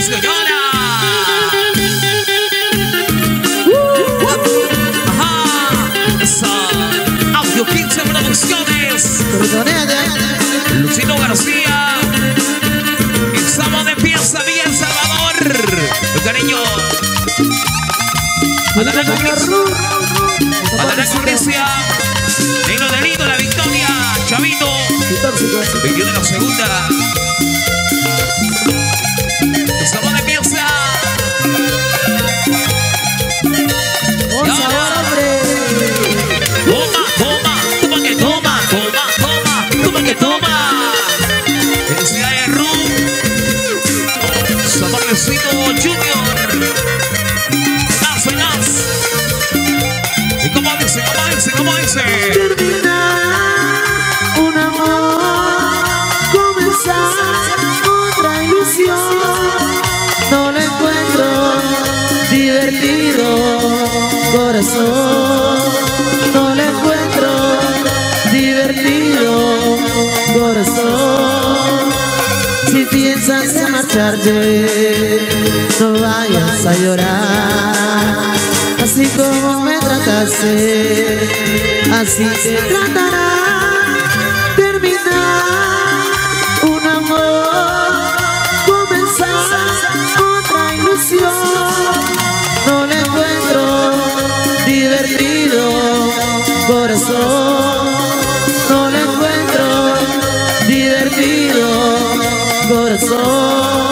combinación. ¡Llora! Ajá. Esa. Audio 15 Producciones. Lucino García. Estamos de pieza Villa El Salvador. El cariño. Para la congresia. Negro delito, la victoria. Chavito. 21 de la segunda. Cómo dice? Terminar un amor, comenzar otra ilusión. No lo encuentro divertido, corazón. No lo encuentro divertido, corazón. Si piensas en marcharte, no vayas a llorar. Así como así te tratará. Terminar un amor, comenzar otra ilusión. No le encuentro divertido, corazón. No le encuentro divertido, corazón.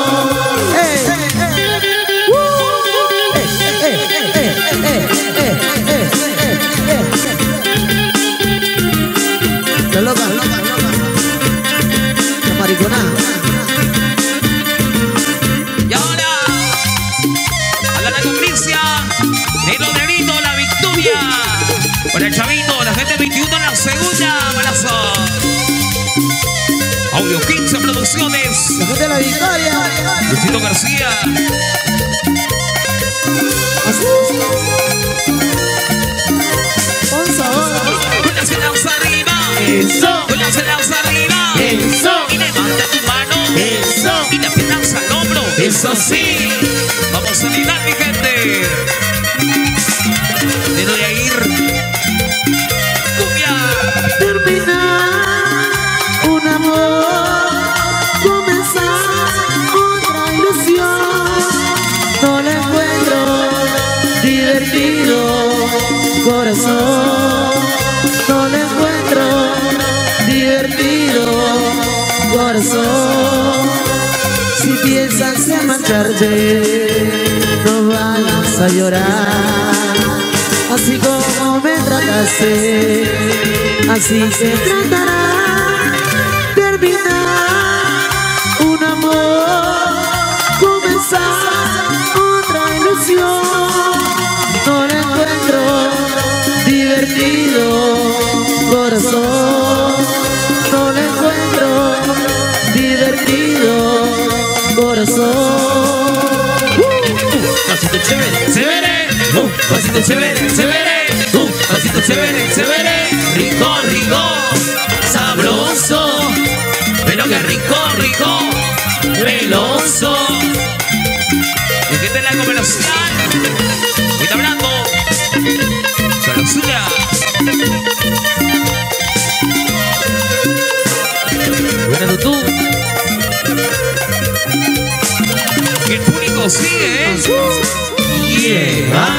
Audio 15 Producciones. La gente de la victoria. Luisito García. Con sabor. Con las arriba. Eso. Con las arriba. Eso sí. Vamos a mirar, mi gente. Le doy a ir. Cumbia. Terminar un amor, comenzar otra ilusión. No le encuentro divertido, corazón. No le encuentro divertido, corazón. No vayas a llorar. Así como me trataste, así se tratará. Terminar un amor, comenzar otra ilusión. No le encuentro divertido, corazón. No le encuentro divertido, corazón. Pasito chévere, chévere. Uh, pasito chévere, chévere.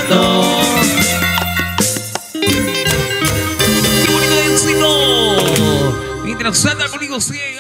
Llegando. ¡Qué bonito éxito! Mientras anda público sigue.